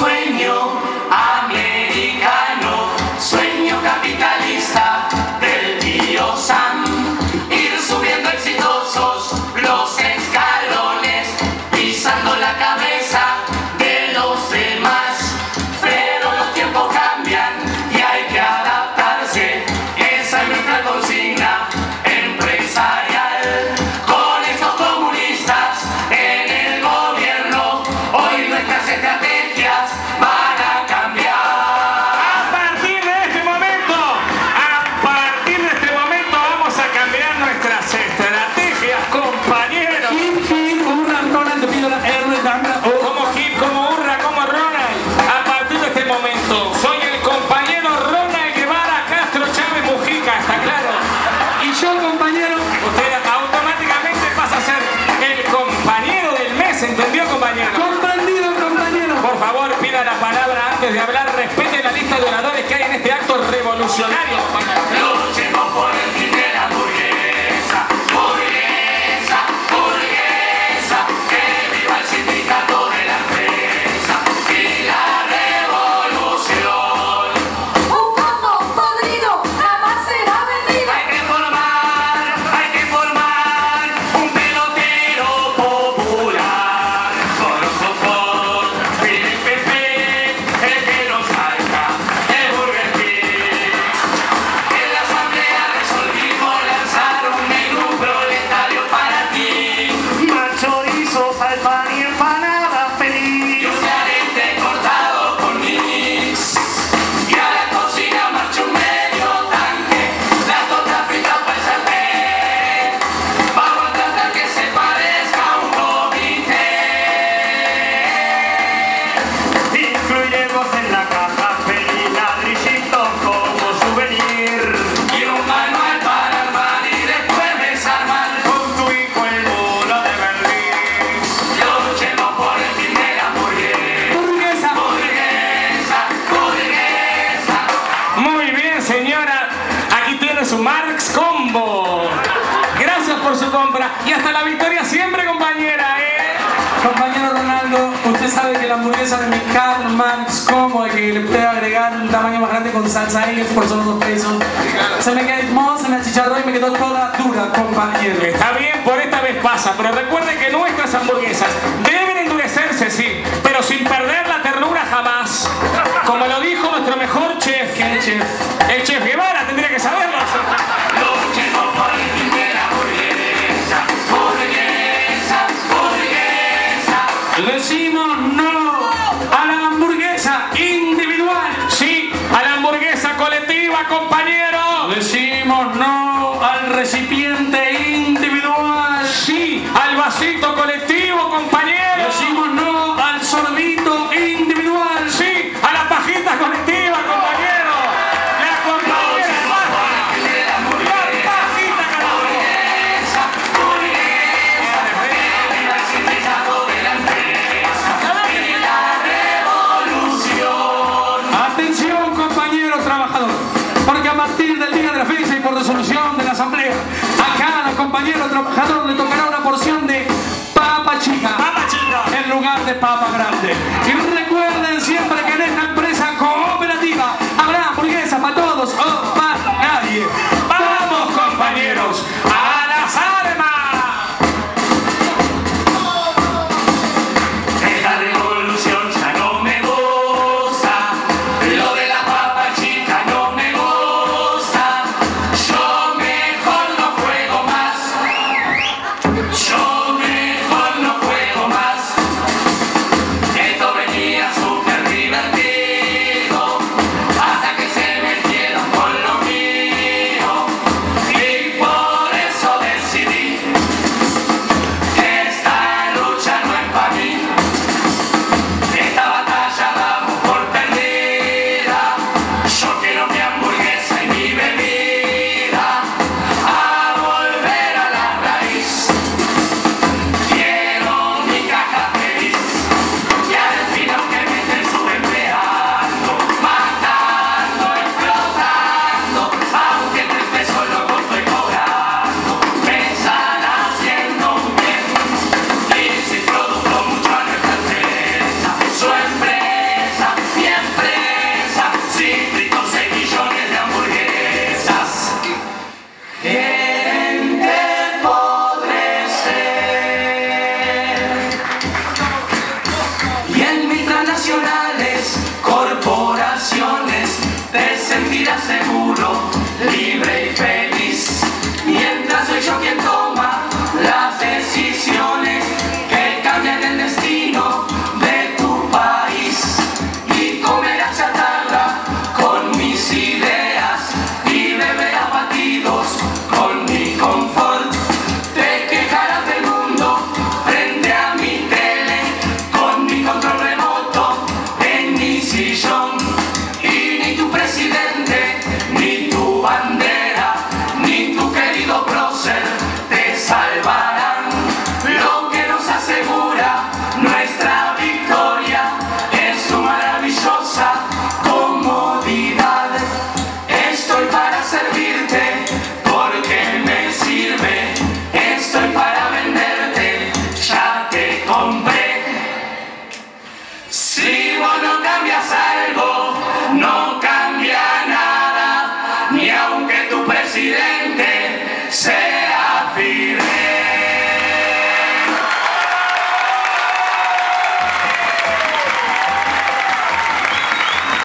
When you. Marx Combo. Gracias por su compra y hasta la victoria siempre, compañera. ¿eh? Compañero Ronaldo, usted sabe que la hamburguesa de mi Karl Marx Combo, y que le puede agregar un tamaño más grande con salsa ellos por solo dos pesos. Se me quedó hermosa, me achicharró y me quedó toda dura, compañero. Está bien, por esta vez pasa, pero recuerde que nuestras hamburguesas deben endurecerse, sí, pero sin perder Decimos no a la hamburguesa individual. Sí, a la hamburguesa colectiva, compañero. Decimos no al recipiente individual. Sí, al vasito you. Yeah.